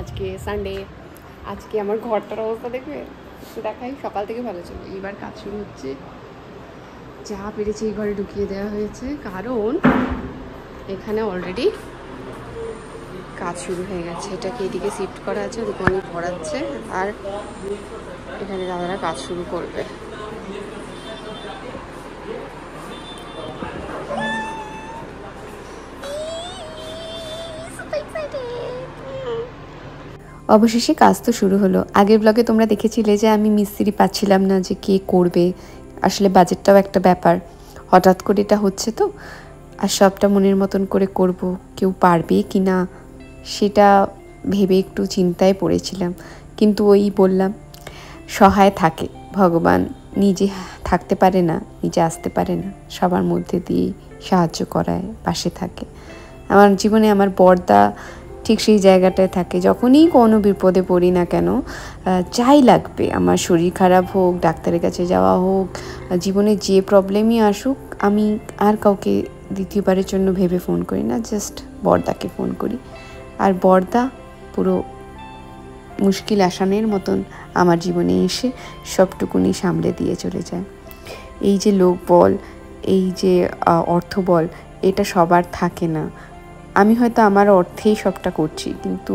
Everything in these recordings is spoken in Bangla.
আজকে সানডে আজকে আমার ঘরটার অবস্থা দেখবে? দেখাই, সকাল থেকে ভালো ছিল এবার কাজ শুরু হচ্ছে। যা পেরেছে এই ঘরে ঢুকিয়ে দেওয়া হয়েছে। কারণ এখানে অলরেডি কাজ শুরু হয়ে গেছে। এটাকে এদিকে শিফট করা আছে, ওদিকে অনেক ভরাচ্ছে আর এখানে দাদারা কাজ শুরু করবে। অবশেষে কাজ তো শুরু হলো। আগের ব্লগে তোমরা দেখেছিলে যে আমি মিস্ত্রি পাচ্ছিলাম না যে কে করবে আসলে বাজেটটাও একটা ব্যাপার। হঠাৎ করে এটা হচ্ছে তো, আর সবটা মনের মতন করে করব, কেউ পারবে কি না, সেটা ভেবে একটু চিন্তায় পড়েছিলাম। কিন্তু ওই বললাম, সহায় থাকে, ভগবান নিজে থাকতে পারে না, নিজে আসতে পারে না, সবার মধ্যে দিয়ে সাহায্য করায়, পাশে থাকে। আমার জীবনে আমার বর্দা ঠিক সেই জায়গাটায় থাকে। যখনই কোনো বিপদে পড়ি না কেন চাই লাগবে আমার শরীর খারাপ হোক ডাক্তারের কাছে যাওয়া হোক জীবনে যে প্রবলেমই আসুক আমি আর কাউকে দ্বিতীয়বারের জন্য ভেবে ফোন করি না জাস্ট বর্দাকে ফোন করি। আর বর্দা পুরো মুশকিল আসানের মতন আমার জীবনে এসে সবটুকুনি সামলে দিয়ে চলে যায়। এই যে লোক বল এই যে আহ, অর্থ বল এটা সবার থাকে না। আমি হয়তো আমার অর্থেই সবটা করছি কিন্তু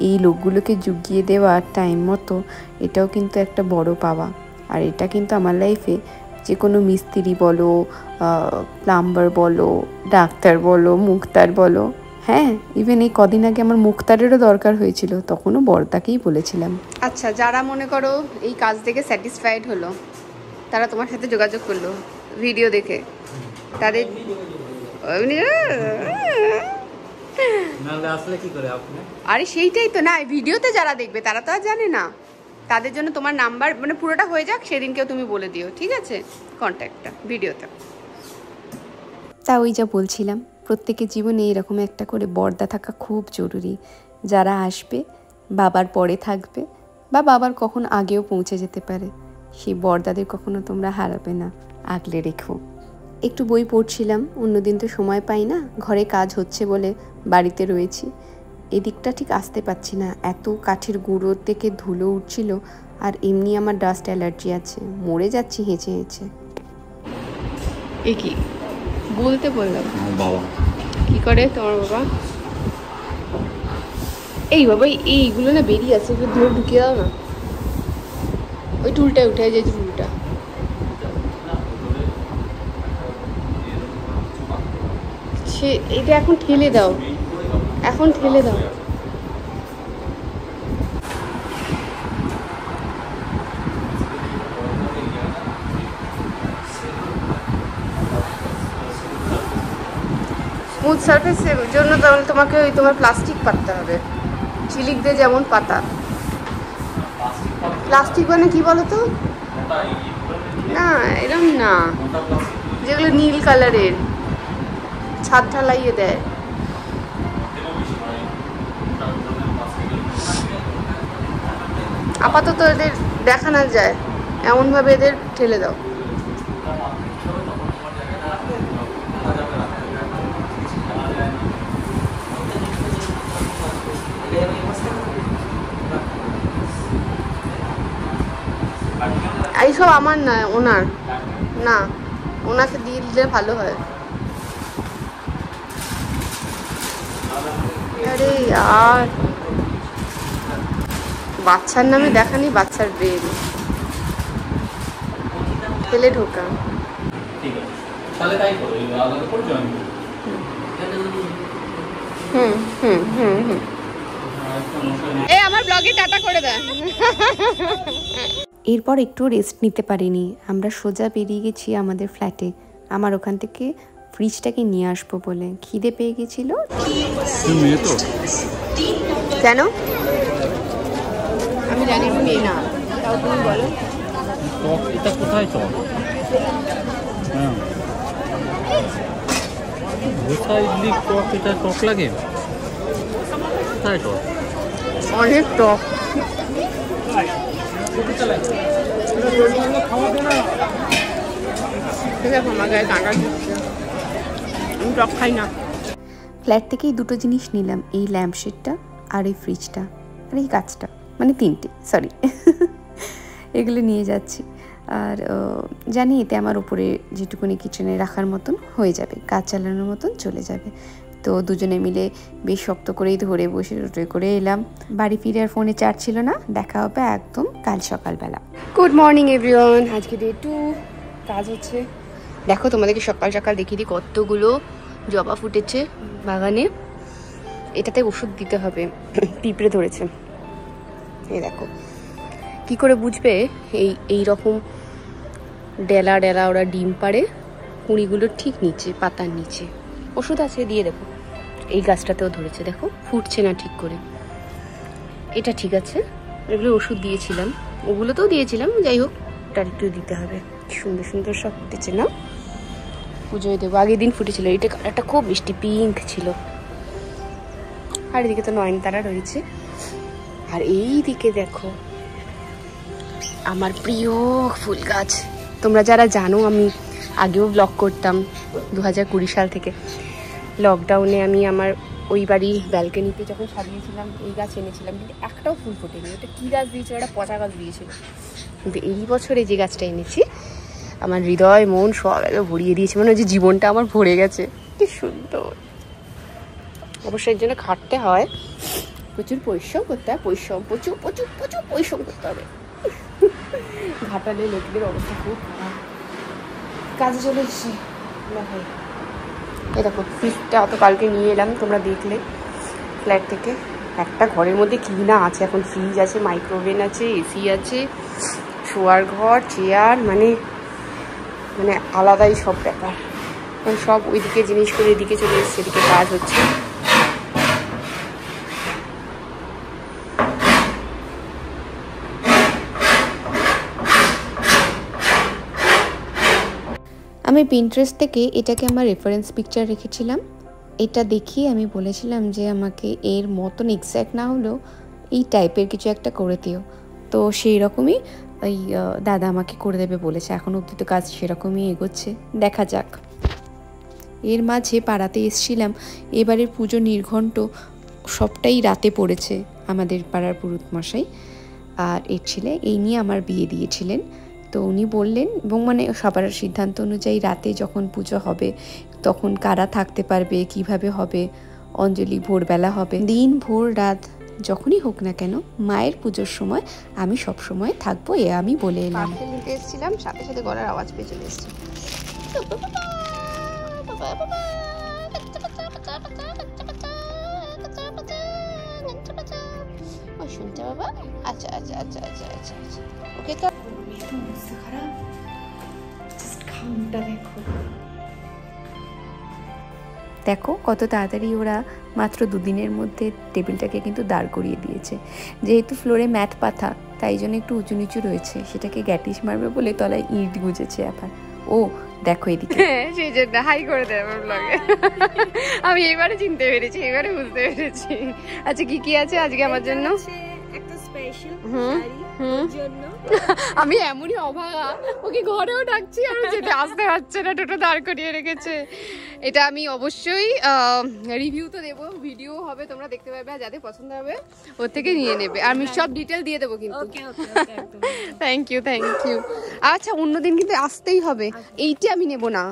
এই লোকগুলোকে জুগিয়ে দেওয়া টাইম মতো এটাও কিন্তু একটা বড় পাওয়া। আর এটা কিন্তু আমার লাইফে যে কোনো মিস্ত্রি বলো প্লাম্বার বলো ডাক্তার বলো মুক্তার বলো হ্যাঁ ইভেন এই কদিন আগে আমার মুক্তারেরও দরকার হয়েছিল তখনও বর্দাকেই বলেছিলাম। আচ্ছা যারা মনে করো এই কাজ দেখে স্যাটিসফাইড হলো তারা তোমার সাথে যোগাযোগ করল ভিডিও দেখে। তাদের নাহলে আসলে কি করে আপনি? আরে সেইটাই তো না ভিডিওতে যারা দেখবে তারা তো আর জানে না। তাদের জন্য তোমার নাম্বার মানে পুরোটা হয়ে যাক সেদিনকেও তুমি বলে দিও ঠিক আছে? কন্ট্যাক্টটা ভিডিওতে তা ওই যা বলছিলাম প্রত্যেকের জীবনে এরকম একটা করে বর্দা থাকা খুব জরুরি। যারা আসবে বাবার পরে থাকবে বা বাবার কখন আগেও পৌঁছে যেতে পারে সেই বর্দাদের কখনো তোমরা হারাবে না। আগলে রেখো। একটু বই পড়ছিলাম অন্যদিন তো সময় পাই না ঘরে কাজ হচ্ছে বলে বাড়িতে রয়েছি। এদিকটা ঠিক আসতে পারছি না এত কাঠের গুঁড়ো থেকে ধুলো উঠছিল আর এমনি আমার ডাস্ট অ্যালার্জি আছে মরে যাচ্ছি হেঁচে হেঁচে। এ কি? বলতে বললাম। বাবা। কি করে তোমার বাবা? এই বাবা এইগুলো না বেরিয়ে আছে এগুলো ধরে ঢুকিয়ে দাও না। ওই টুলটায় উঠে যায় যে টুলটা। সে এটা এখন ঠেলে দাও। এখন ঠেলে দাও। স্মুথ সারফেসের জন্য তাহলে তোমাকে ওই তোমার প্লাস্টিক পাততে হবে। চিলিক দিয়ে যেমন পাতা। প্লাস্টিক মানে কি বলো তো না এরম না। যেগুলো নীল কালারের ছাদ ঢালাইয়ে দেয়। আপাতত এদের দেখানো যায়। এমনভাবে এদের ঠেলে দাও। এইসব আমার না ওনার। না, ওনাকে দিয়ে দিলে ভালো হয়। আরে আর। বাচ্চার নামে দেখানি বাচ্চার ব্রেন ফেলে ঢোকা। হুম হুম হুম হুম। এ আমার ব্লগে টাটা করে এরপর একটু রেস্ট নিতে পারিনি। আমরা সোজা বেরিয়ে গেছি আমাদের ফ্ল্যাটে আমার ওখান থেকে ফ্রিজটাকে নিয়ে আসব বলে খিদে পেয়ে গেছিল। কেন? আমি জানি আমি মেয়ে না। তাও তুমি বলো। টক এটা কোথায় টক হ্যাঁ। ধোসা ইডলি টক? এটা টক লাগে? টক? অনেক টক। আমি টক খাই না। ফ্ল্যাট থেকেই দুটো জিনিস নিলাম এই ল্যাম্পশেডটা আর এই ফ্রিজটা আর এই কাজটা মানে তিনটে সরি এগুলো নিয়ে যাচ্ছি। আর জানি এতে আমার উপরে যেটুকুনি কিচেনে রাখার মতন হয়ে যাবে কাজ চালানোর মতন চলে যাবে। তো দুজনে মিলে বেশ শক্ত করেই ধরে বসে রোটে করে এলাম। বাড়ি ফিরে আর ফোনে চার্জ ছিল না দেখা হবে একদম কাল সকালবেলা। গুড মর্নিং এভরিওয়ান আজকে ডে টু কাজ হচ্ছে। দেখো, তোমাদেরকে সকাল সকাল দেখিয়ে দিই কতগুলো জবা ফুটেছে বাগানে। এটাতে ওষুধ দিতে হবে। পিঁপড়ে ধরেছে। এই দেখো, কি করে বুঝবে? এই এই রকম ডেলা ডেলা ওরা ডিম পাড়ে কুঁড়িগুলোর ঠিক নিচে, পাতার নিচে। ওষুধ আছে, দিয়ে দেখো। এই গাছটাতেও ধরেছে, দেখো। ফুটছে না ঠিক করে। এটা ঠিক আছে। এগুলো ওষুধ দিয়েছিলাম। ওগুলোতেও দিয়েছিলাম, যাই হোক ওটার একটু দিতে হবে। সুন্দর সুন্দর সব ফুটেছে, না? পুজোয় দেবো। আগের দিন ফুটেছিল। এটা কালারটা খুব মিষ্টি পিঙ্ক ছিল। আর এদিকে তো নয়নতারা রয়েছে। আর এই দিকে দেখো, আমার প্রিয় ফুল গাছ। তোমরা যারা জানো, আমি আগেও ব্লগ করতাম দু হাজার কুড়ি সাল থেকে। লকডাউনে আমি আমার ওই বাড়ির ব্যালকনিতে যখন সাজিয়েছিলাম এই গাছ এনেছিলাম, কিন্তু একটাও ফুল ফোটেনি। ওটা কী গাছ দিয়েছিল? ওটা পচা গাছ দিয়েছিল। কিন্তু এই বছরে যে গাছটা এনেছি আমার হৃদয়, মন সব একদম ভরিয়ে দিয়েছে। মনে হচ্ছে জীবনটা আমার ভরে গেছে। কি সুন্দর। অবশ্যই এর জন্য খাটতে হয়। প্রচুর পরিশ্রম করতে হয়। পরিশ্রম, প্রচুর প্রচুর প্রচুর পরিশ্রম করতে হবে। ঘাটালে লোকদের অবস্থা খুব কাজে চলে এসছি। ভাই। এই দেখো ফ্রিজটা অত কালকে নিয়ে এলাম। তোমরা দেখলে ফ্ল্যাট থেকে। একটা ঘরের মধ্যে কি না আছে? এখন ফ্রিজ আছে মাইক্রোওভেন আছে এসি আছে, শোয়ার ঘর চেয়ার মানে মানে আলাদাই সব ব্যাপার। এখন সব ওইদিকে জিনিসগুলো এদিকে চলে এসছে, এদিকে কাজ হচ্ছে। আমি পিন্টারেস্ট থেকে এটাকে আমার রেফারেন্স পিকচার রেখেছিলাম। এটা দেখিয়ে আমি বলেছিলাম যে আমাকে এর মতন এক্স্যাক্ট না হলেও এই টাইপের কিছু একটা করে দিও। তো সেই রকমই ওই দাদা আমাকে করে দেবে বলেছে। এখন অব্দি তো কাজ সেরকমই এগোচ্ছে। দেখা যাক। এর মাঝে পাড়াতে এসছিলাম। এবারের পুজো নির্ঘণ্ট সবটাই রাতে পড়েছে আমাদের পাড়ার পুরুত মশাই আর এর ছেলে, এই নিয়ে আমার বিয়ে দিয়েছিলেন। তো উনি বললেন, এবং মানে সবার সিদ্ধান্ত অনুযায়ী রাতে যখন পুজো হবে, তখন কারা থাকতে পারবে, কীভাবে হবে? অঞ্জলি ভোরবেলা হবে। দিন ভোর রাত যখনই হোক না কেন মায়ের পুজোর সময় আমি সব সময় থাকব এ আমি বলে এলাম। নিতে এসেছিলাম সাথে সাথে গলার আওয়াজ পেয়ে চলে এসেছি। শুনতে বাবা? আচ্ছা আচ্ছা আচ্ছা আচ্ছা আচ্ছা আচ্ছা। ওকে তো দেখো। কত তাড়াতাড়ি ওরা মাত্র দুদিনের মধ্যে টেবিলটাকে কিন্তু দাঁড় করিয়ে দিয়েছে। যেহেতু ফ্লোরে ম্যাট পাতা তাই জন্য একটু উঁচু নিচু রয়েছে। সেটাকে গ্যাটিস মারবে বলে তলায় ইট গুজেছে আবার। ও দেখো এদিকে। হ্যাঁ, সেই জন্য হাই করে দেয় আমার ব্লগে আমি এবারে চিনতে পেরেছি এবারে বুঝতে পেরেছি। আচ্ছা কি কি আছে আজকে আমার জন্য? একটা স্পেশাল হুম, শাড়ি হুম। ওর জন্য। আমি এমনই অভাগা ওকে ঘরেও ডাকছি আর যেতে আসতে পারছে না টোটো দাঁড় করিয়ে রেখেছে। এটা আমি অবশ্যই রিভিউ তো দেবো ভিডিও হবে তোমরা দেখতে পাবে আর যাদের পছন্দ হবে ওর থেকে নিয়ে নেবে। আর আমি সব ডিটেল দিয়ে দেবো কিন্তু। থ্যাংক ইউ থ্যাংক ইউ আচ্ছা অন্যদিন কিন্তু আসতেই হবে। এইটি আমি নেব না।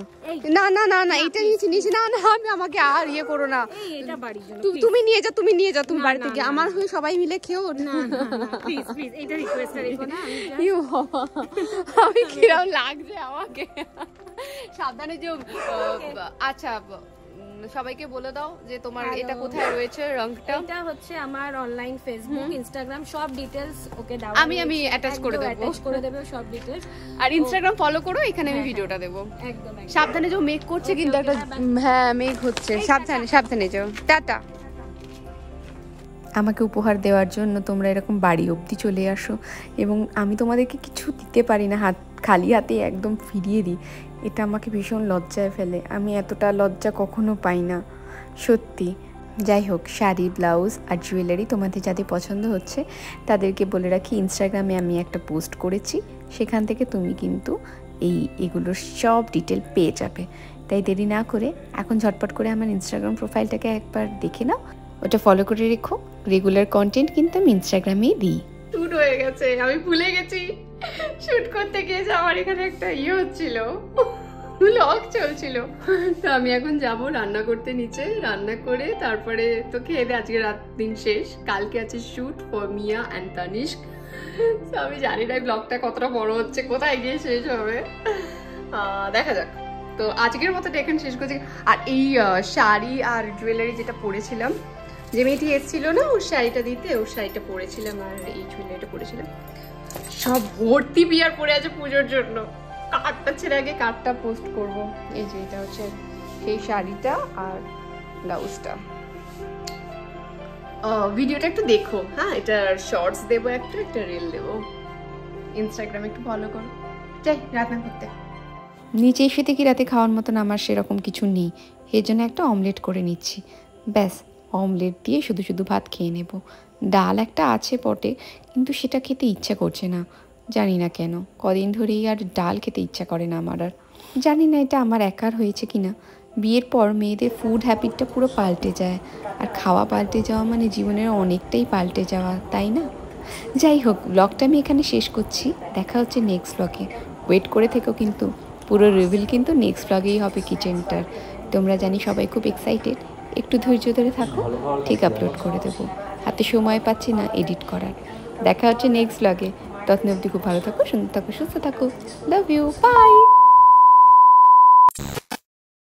না না না না এটা নিচে নিচে না না আমি আমাকে আর ইয়ে করো না। তুমি নিয়ে যাও তুমি নিয়ে যাও তুমি বাড়ি থেকে। আমার হয়ে সবাই মিলে খেও না। আমি কিরম লাগছে আমাকে। সাবধানে যে আচ্ছা সবাইকে বলে দাও যে তোমার এটা কোথায় রয়েছে রংটা। এটা হচ্ছে আমার অনলাইন ফেসবুক ইনস্টাগ্রাম সব ডিটেলস ওকে দাও আমি- আমি attach করে দেবো। অ্যাটাচ করে দেবে সব ডিটেলস আর ইনস্টাগ্রাম ফলো করো এখানে আমি হ্যাঁ, ভিডিওটা দেবো। একদম একদম। সাবধানে যাও মেঘ করছে কিন্তু একটা. হ্যাঁ মেঘ হচ্ছে। সাবধানে সাবধানে যাও। টাটা। আমাকে উপহার দেওয়ার জন্য তোমরা এরকম বাড়ি অবধি চলে আসো। এবং আমি তোমাদেরকে কিছু দিতে পারি না হাত খালি হাতে একদম ফিরিয়ে দিই। এটা আমাকে ভীষণ লজ্জায় ফেলে। আমি এতটা লজ্জা কখনো পাই না। সত্যি, যাই হোক, শাড়ি, ব্লাউজ আর জুয়েলারি তোমাদের যাদের পছন্দ হচ্ছে, তাদেরকে বলে রাখি ইনস্টাগ্রামে আমি একটা পোস্ট করেছি। সেখান থেকে তুমি কিন্তু এই এগুলোর সব ডিটেল পেয়ে যাবে। তাই দেরি না করে এখন ঝটপট করে আমার ইনস্টাগ্রাম প্রোফাইলটাকে একবার দেখে নাও। ওটা ফলো করে রেখো। রেগুলার কন্টেন্ট কিন্তু আমি ইনস্টাগ্রামেই দিই। হয়ে গেছে, আমি ভুলে গেছি। শুট করতে গিয়ে যে আমার এখানে একটা ইয়ে হচ্ছিল। লক চলছিল। তো আমি এখন যাব রান্না করতে নিচে, রান্না করে তারপরে তো খেয়ে দিয়ে আজকে রাত দিন শেষ। কালকে আছে shoot for Mia and Tanishq তো আমি জানি না ব্লগটা কতটা বড় হচ্ছে, কোথায় গিয়ে শেষ হবে। দেখা যাক। তো আজকের মতো এখানে শেষ করছি। আর এই শাড়ি আর জুয়েলারি যেটা পরেছিলাম যে মেয়েটি এসেছিল না, ওর শাড়িটা দিতে, ওর শাড়িটা পরেছিলাম আর এই জুয়েলারিটা পরেছিলাম। সব ভর্তি বিয়ার পরে আছে পুজোর জন্য। কার্ডটা ছেড়ে আগে, কার্ডটা পোস্ট করব। এই যে এটা হচ্ছে সেই শাড়িটা আর ব্লাউজটা ভিডিওটা একটু দেখো। হ্যাঁ এটা শর্টস দেবো একটা একটা রিল দেবো। ইনস্টাগ্রামে একটু ফলো করো। যাই রান্না করতে। নিচে এসে থেকে রাতে খাওয়ার মতন আমার সেরকম কিছু নেই। এর জন্য একটা অমলেট করে নিচ্ছি। ব্যাস অমলেট দিয়ে শুধু শুধু ভাত খেয়ে নেব। ডাল একটা আছে পটে কিন্তু সেটা খেতে ইচ্ছা করছে না। জানি না কেন, কদিন ধরেই আর ডাল খেতে ইচ্ছা করে না আমার আর। জানি না এটা আমার একার হয়েছে কি না বিয়ের পর মেয়েদের ফুড হ্যাবিটটা পুরো পাল্টে যায়। আর খাওয়া পাল্টে যাওয়া মানে জীবনের অনেকটাই পাল্টে যাওয়া, তাই না? যাই হোক ব্লগটা আমি এখানে শেষ করছি। দেখা হচ্ছে নেক্সট ব্লগে ওয়েট করে থেকো কিন্তু। পুরো রিভিল কিন্তু নেক্সট ব্লগেই হবে কিচেনটার তোমরা জানি সবাই খুব এক্সাইটেড একটু ধৈর্য ধরে থাকো, ঠিক আপলোড করে দেব। হাতে সময় পাচ্ছি না এডিট করার। দেখা হচ্ছে নেক্সট ব্লগে তখন অব্দি খুব ভালো থাকো, সুন্দর থাকো, সুস্থ থাকো। Love you by